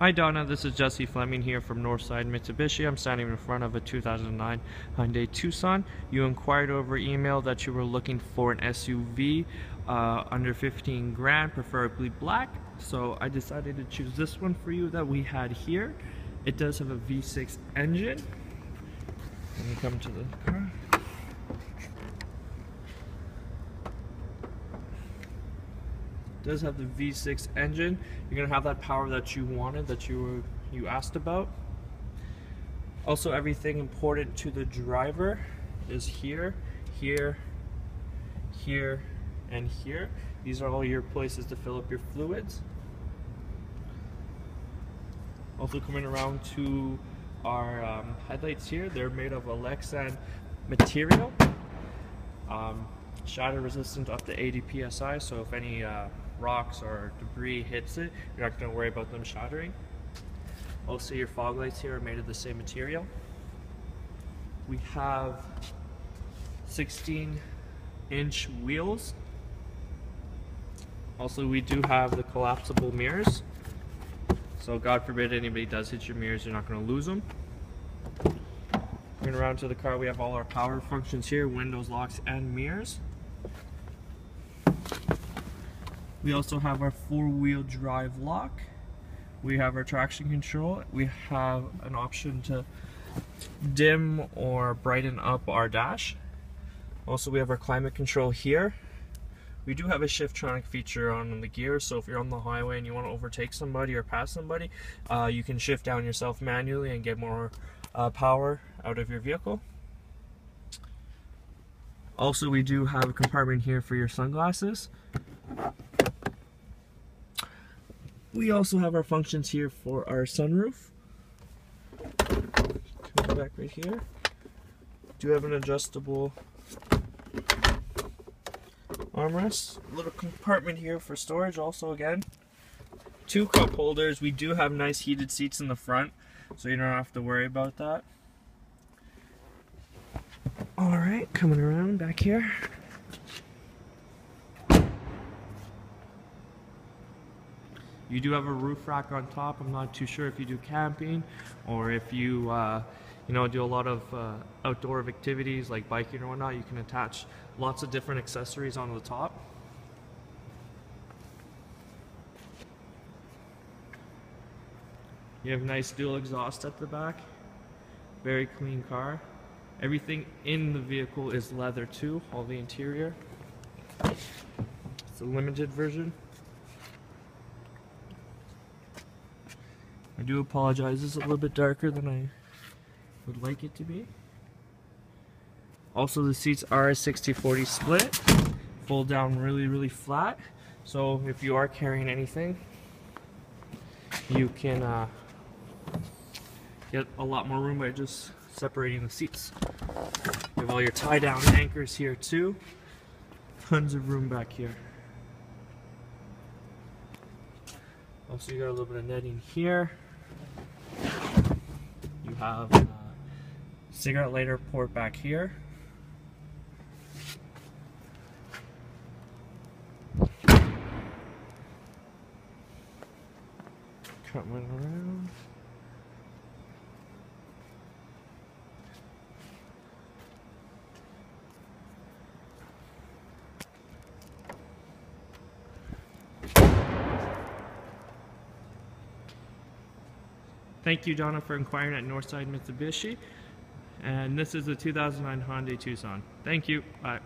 Hi Donna, this is Jesse Fleming here from Northside Mitsubishi. I'm standing in front of a 2009 Hyundai Tucson. You inquired over email that you were looking for an SUV uh, under 15 grand, preferably black. So I decided to choose this one for you that we had here. It does have a V6 engine. Let me come to the car. Does have the V6 engine. You're gonna have that power that you wanted, that you were you asked about. Also, everything important to the driver is here, here, here, and here. These are all your places to fill up your fluids. Also coming around to our um, headlights here, they're made of Lexan material. Um, shatter resistant up to 80 psi, so if any uh, rocks or debris hits it, you're not going to worry about them shattering. Also, your fog lights here are made of the same material. We have 16 inch wheels. Also, we do have the collapsible mirrors. So God forbid anybody does hit your mirrors, you're not going to lose them. Going around to the car, we have all our power functions here, windows, locks, and mirrors. We also have our four-wheel drive lock. We have our traction control. We have an option to dim or brighten up our dash. Also, we have our climate control here. We do have a Shiftronic feature on the gear, so if you're on the highway and you want to overtake somebody or pass somebody, uh, you can shift down yourself manually and get more uh, power out of your vehicle. Also, we do have a compartment here for your sunglasses. We also have our functions here for our sunroof. Back right here. Do have an adjustable armrest. Little compartment here for storage also again. Two cup holders. We do have nice heated seats in the front, so you don't have to worry about that. Alright, coming around back here. You do have a roof rack on top. I'm not too sure if you do camping or if you, uh, you know, do a lot of uh, outdoor activities like biking or whatnot. You can attach lots of different accessories on the top. You have nice dual exhaust at the back. Very clean car. Everything in the vehicle is leather too, all the interior. It's a limited version. I do apologize, it's a little bit darker than I would like it to be. Also the seats are a 60-40 split, fold down really, really flat. So if you are carrying anything, you can uh, get a lot more room by just separating the seats. You have all your tie down anchors here too. Tons of room back here. Also you got a little bit of netting here have a cigarette lighter port back here. Coming around. Thank you, Donna, for inquiring at Northside Mitsubishi. And this is the 2009 Hyundai Tucson. Thank you. Bye.